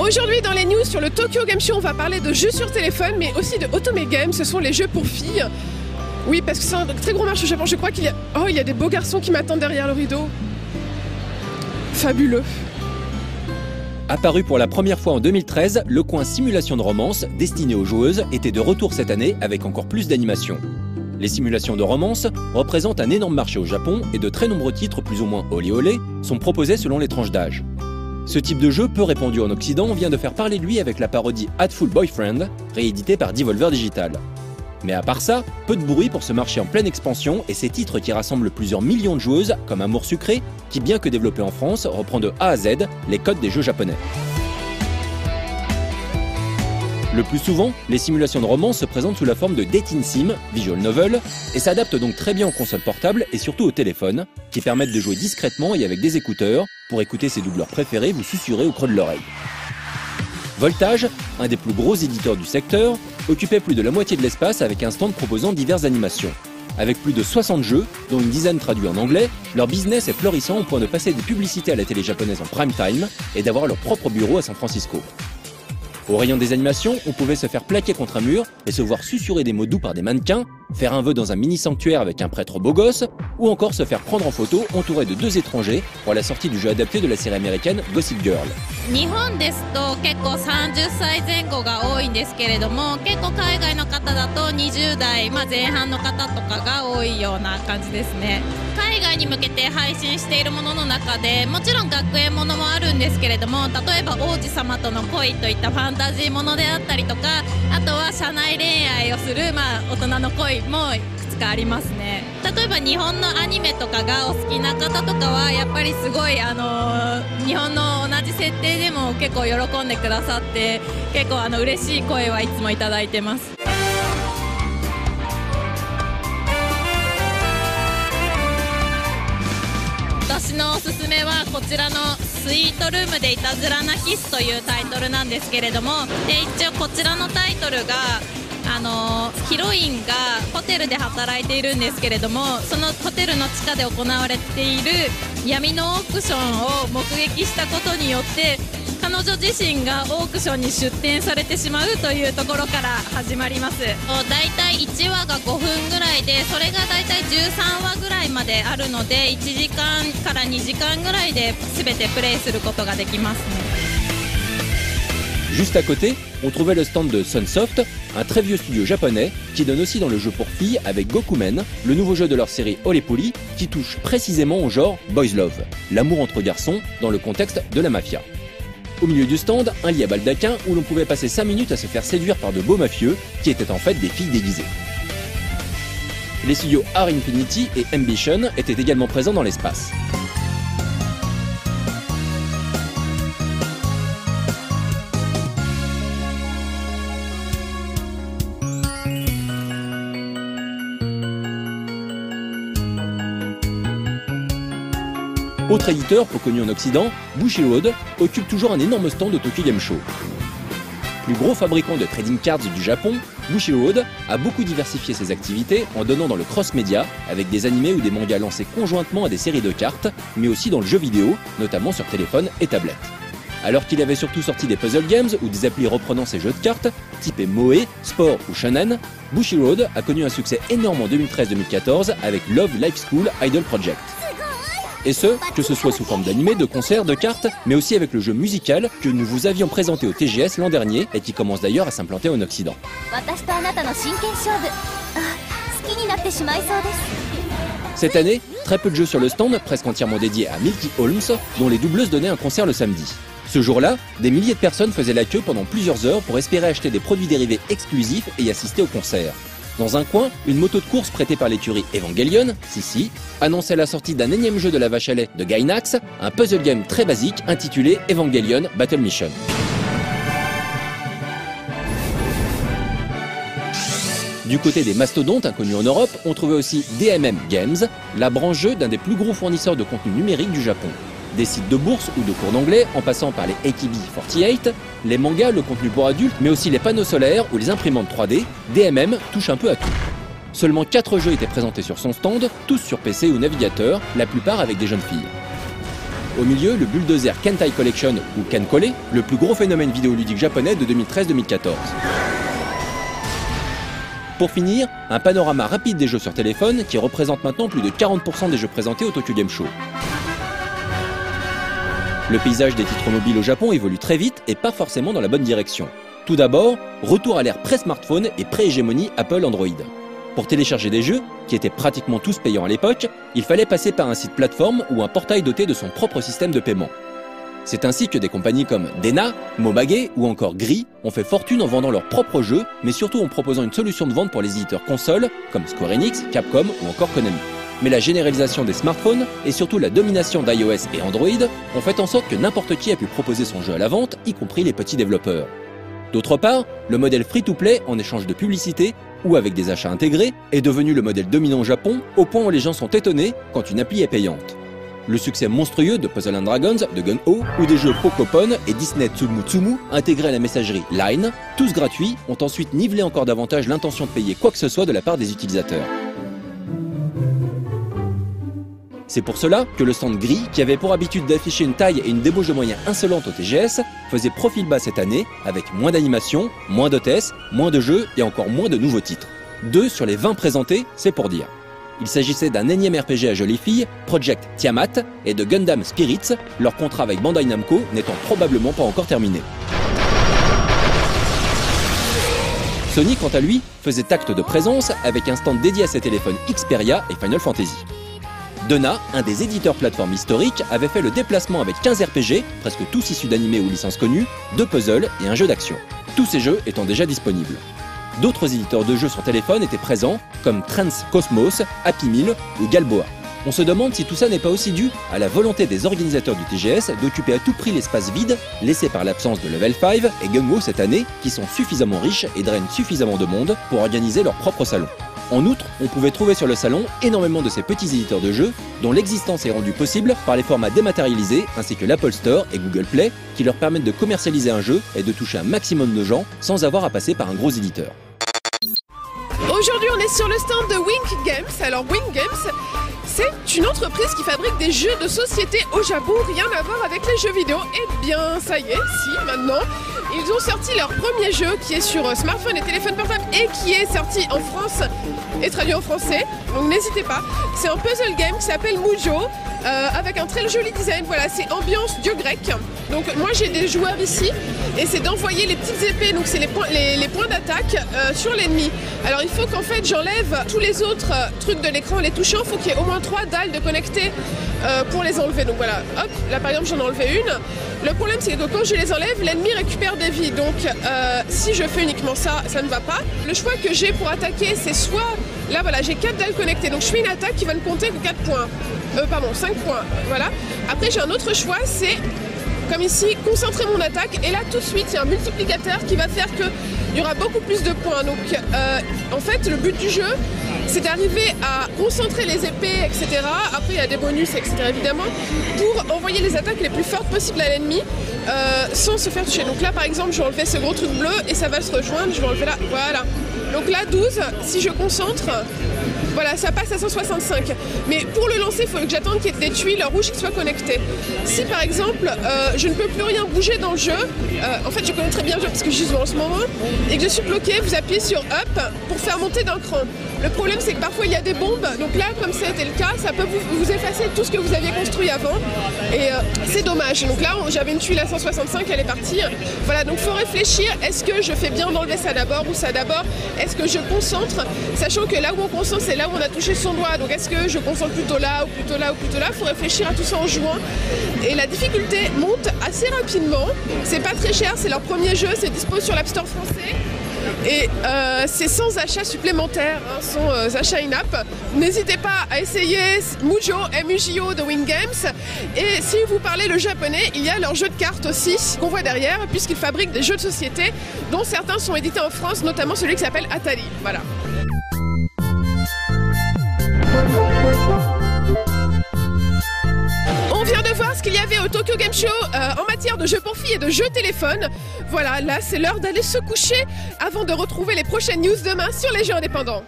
Aujourd'hui dans les news sur le Tokyo Game Show, on va parler de jeux sur téléphone, mais aussi de Otome Game. Ce sont les jeux pour filles. Oui, parce que c'est un très gros marché au Japon. Je crois qu'il y a... Oh, il y a des beaux garçons qui m'attendent derrière le rideau. Fabuleux. Apparu pour la première fois en 2013, le coin simulation de romance, destiné aux joueuses, était de retour cette année avec encore plus d'animation. Les simulations de romance représentent un énorme marché au Japon et de très nombreux titres plus ou moins olé olé sont proposés selon les tranches d'âge. Ce type de jeu peu répandu en Occident vient de faire parler de lui avec la parodie Hatful Boyfriend, rééditée par Devolver Digital. Mais à part ça, peu de bruit pour ce marché en pleine expansion et ces titres qui rassemblent plusieurs millions de joueuses comme Amour Sucré, qui bien que développé en France, reprend de A à Z les codes des jeux japonais. Le plus souvent, les simulations de romance se présentent sous la forme de dating sim, visual novel, et s'adaptent donc très bien aux consoles portables et surtout au téléphone, qui permettent de jouer discrètement et avec des écouteurs pour écouter ses doubleurs préférés vous susurrer au creux de l'oreille. Voltage, un des plus gros éditeurs du secteur, occupait plus de la moitié de l'espace avec un stand proposant diverses animations. Avec plus de 60 jeux, dont une dizaine traduits en anglais, leur business est florissant au point de passer des publicités à la télé japonaise en prime time et d'avoir leur propre bureau à San Francisco. Au rayon des animations, on pouvait se faire plaquer contre un mur et se voir susurrer des mots doux par des mannequins, faire un vœu dans un mini sanctuaire avec un prêtre beau gosse, ou encore se faire prendre en photo entouré de deux étrangers pour la sortie du jeu adapté de la série américaine Gossip Girl. 日本ですと結構30歳前後が多いんですけれども結構海外の方だと20代、まあ、前半の方とかが多いような感じですね。海外に向けて配信しているものの中でもちろん学園ものもあるんですけれども例えば王子様との恋といったファンタジーものであったりとかあとは社内恋愛をする、まあ、大人の恋もかありますね。例えば日本のアニメとかがお好きな方とかはやっぱりすごいあの日本の同じ設定でも結構喜んでくださって結構あの嬉しい声はいつもいいてます。私のおすすめはこちらの「スイートルームでいたずらなキス」というタイトルなんですけれどもで一応こちらのタイトルがあのヒロインがホテルで働いているんですけれどもそのホテルの地下で行われている闇のオークションを目撃したことによって彼女自身がオークションに出展されてしまうというところから始まります。だいたい1話が5分ぐらいでそれがだいたい13話ぐらいまであるので1時間から2時間ぐらいで全てプレイすることができますね。Juste à côté, on trouvait le stand de Sunsoft, un très vieux studio japonais qui donne aussi dans le jeu pour filles avec Gokumen, le nouveau jeu de leur série Olepoli qui touche précisément au genre Boys Love, l'amour entre garçons dans le contexte de la mafia. Au milieu du stand, un lit à baldaquin où l'on pouvait passer 5 minutes à se faire séduire par de beaux mafieux qui étaient en fait des filles déguisées. Les studios R Infinity et Ambition étaient également présents dans l'espace. Autre éditeur peu connu en Occident, Bushiroad occupe toujours un énorme stand de Tokyo Game Show. Plus gros fabricant de trading cards du Japon, Bushiroad a beaucoup diversifié ses activités en donnant dans le cross-média avec des animés ou des mangas lancés conjointement à des séries de cartes, mais aussi dans le jeu vidéo, notamment sur téléphone et tablette. Alors qu'il avait surtout sorti des puzzle games ou des applis reprenant ses jeux de cartes, typés Moe, Sport ou Shonen, Bushiroad a connu un succès énorme en 2013-2014 avec Love Life School Idol Project. Et ce, que ce soit sous forme d'animé, de concerts, de cartes, mais aussi avec le jeu musical que nous vous avions présenté au TGS l'an dernier et qui commence d'ailleurs à s'implanter en Occident. Cette année, très peu de jeux sur le stand, presque entièrement dédiés à Milky Holmes, dont les doubleuses donnaient un concert le samedi. Ce jour-là, des milliers de personnes faisaient la queue pendant plusieurs heures pour espérer acheter des produits dérivés exclusifs et y assister au concert. Dans un coin, une moto de course prêtée par l'écurie Evangelion, si annonçait la sortie d'un énième jeu de la vache à lait de Gainax, un puzzle game très basique intitulé Evangelion Battle Mission. Du côté des mastodontes inconnus en Europe, on trouvait aussi DMM Games, la branche jeu d'un des plus gros fournisseurs de contenu numérique du Japon. Des sites de bourse ou de cours d'anglais, en passant par les AKB48, les mangas, le contenu pour adultes, mais aussi les panneaux solaires ou les imprimantes 3D, DMM touche un peu à tout. Seulement 4 jeux étaient présentés sur son stand, tous sur PC ou navigateur, la plupart avec des jeunes filles. Au milieu, le bulldozer Kentai Collection ou Kenkole, le plus gros phénomène vidéoludique japonais de 2013-2014. Pour finir, un panorama rapide des jeux sur téléphone qui représente maintenant plus de 40% des jeux présentés au Tokyo Game Show. Le paysage des titres mobiles au Japon évolue très vite et pas forcément dans la bonne direction. Tout d'abord, retour à l'ère pré-smartphone et pré-hégémonie Apple Android. Pour télécharger des jeux, qui étaient pratiquement tous payants à l'époque, il fallait passer par un site plateforme ou un portail doté de son propre système de paiement. C'est ainsi que des compagnies comme Dena, Momage ou encore Gris ont fait fortune en vendant leurs propres jeux, mais surtout en proposant une solution de vente pour les éditeurs consoles comme Square Enix, Capcom ou encore Konami. Mais la généralisation des smartphones et surtout la domination d'iOS et Android ont fait en sorte que n'importe qui a pu proposer son jeu à la vente, y compris les petits développeurs. D'autre part, le modèle free-to-play en échange de publicité ou avec des achats intégrés est devenu le modèle dominant au Japon au point où les gens sont étonnés quand une appli est payante le succès monstrueux de Puzzle Dragons, de Gun-Ho ou des jeux Pokopon et Disney Tsumu Tsumu intégrés à la messagerie Line, tous gratuits, ont ensuite nivelé encore davantage l'intention de payer quoi que ce soit de la part des utilisateurs. C'est pour cela que le stand gris, qui avait pour habitude d'afficher une taille et une débauche de moyens insolentes au TGS, faisait profil bas cette année, avec moins d'animations, moins d'hôtesses, moins de jeux et encore moins de nouveaux titres. Deux sur les 20 présentés, c'est pour dire. Il s'agissait d'un énième RPG à jolies filles, Project Tiamat, et de Gundam Spirits, leur contrat avec Bandai Namco n'étant probablement pas encore terminé. Sony, quant à lui, faisait acte de présence avec un stand dédié à ses téléphones Xperia et Final Fantasy. Dena, un des éditeurs plateformes historiques, avait fait le déplacement avec 15 RPG, presque tous issus d'animés ou licences connues, deux puzzles et un jeu d'action. Tous ces jeux étant déjà disponibles. D'autres éditeurs de jeux sur téléphone étaient présents, comme Trans Cosmos, Happy Meal ou Galboa. On se demande si tout ça n'est pas aussi dû à la volonté des organisateurs du TGS d'occuper à tout prix l'espace vide laissé par l'absence de Level 5 et Gungo cette année, qui sont suffisamment riches et drainent suffisamment de monde pour organiser leur propre salon. En outre, on pouvait trouver sur le salon énormément de ces petits éditeurs de jeux dont l'existence est rendue possible par les formats dématérialisés ainsi que l'Apple Store et Google Play qui leur permettent de commercialiser un jeu et de toucher un maximum de gens sans avoir à passer par un gros éditeur. Aujourd'hui, on est sur le stand de Wink Games. Alors, Wink Games, c'est une entreprise qui fabrique des jeux de société au Japon, rien à voir avec les jeux vidéo. Eh bien, ça y est, si, maintenant, ils ont sorti leur premier jeu qui est sur smartphone et téléphone portable et qui est sorti en France et traduit en français. Donc n'hésitez pas. C'est un puzzle game qui s'appelle Mujo euh, avec un très joli design. Voilà, c'est ambiance dieu grec. Donc moi j'ai des joueurs ici et c'est d'envoyer les petites épées, donc c'est les points, les, points d'attaque euh, sur l'ennemi. Alors il faut qu'en fait j'enlève tous les autres euh, trucs de l'écran, les touchants, il faut qu'il y ait au moins trois dalles de connecter pour les enlever. Donc voilà, hop, là par exemple j'en ai enlevé une. Le problème c'est que quand je les enlève, l'ennemi récupère des vies. Donc si je fais uniquement ça, ça ne va pas. Le choix que j'ai pour attaquer, c'est soit Là, voilà, j'ai 4 dalles connectées. Donc, je fais une attaque qui va ne compter que 4 points. Euh, pardon, 5 points. Voilà. Après, j'ai un autre choix, c'est comme ici, concentrer mon attaque. Et là, tout de suite, il y a un multiplicateur qui va faire qu'il y aura beaucoup plus de points. Donc, euh, en fait, le but du jeu, c'est d'arriver à concentrer les épées, etc. Après, il y a des bonus, etc. évidemment, pour envoyer les attaques les plus fortes possibles à l'ennemi euh, sans se faire toucher. Donc là, par exemple, je vais enlever ce gros truc bleu et ça va se rejoindre. Je vais enlever là. Voilà. Donc là, 12, si je concentre, voilà, ça passe à 165. Mais pour le lancer, il faut que j'attende qu'il y ait des tuiles rouges qui soient connectées. Si par exemple, euh, je ne peux plus rien bouger dans le jeu, euh, en fait, je connais très bien le jeu parce que je suis en ce moment, et que je suis bloqué, vous appuyez sur Up pour faire monter d'un cran. Le problème, c'est que parfois il y a des bombes, donc là, comme ça a été le cas, ça peut vous, effacer tout ce que vous aviez construit avant, et euh, c'est dommage. Donc là, j'avais une tuile à 165, elle est partie. Voilà, donc faut réfléchir, est-ce que je fais bien d'enlever ça d'abord ou ça d'abord? Est-ce que je concentre? Sachant que là où on concentre, c'est là on a touché son doigt, donc est-ce que je concentre plutôt là ou plutôt là ou plutôt là? Il faut réfléchir à tout ça en jouant. Et la difficulté monte assez rapidement, c'est pas très cher, c'est leur premier jeu, c'est dispo sur l'App Store français. Et euh, c'est sans achat supplémentaire, hein, sans euh, achat in-app. N'hésitez pas à essayer Mujo, M-U-J-O de Wing Games. Et si vous parlez le japonais, il y a leur jeu de cartes aussi qu'on voit derrière, puisqu'ils fabriquent des jeux de société dont certains sont édités en France, notamment celui qui s'appelle Atali. Voilà. Qu'il y avait au Tokyo Game Show euh, en matière de jeux pour filles et de jeux téléphone. Voilà, là c'est l'heure d'aller se coucher avant de retrouver les prochaines news demain sur les jeux indépendants.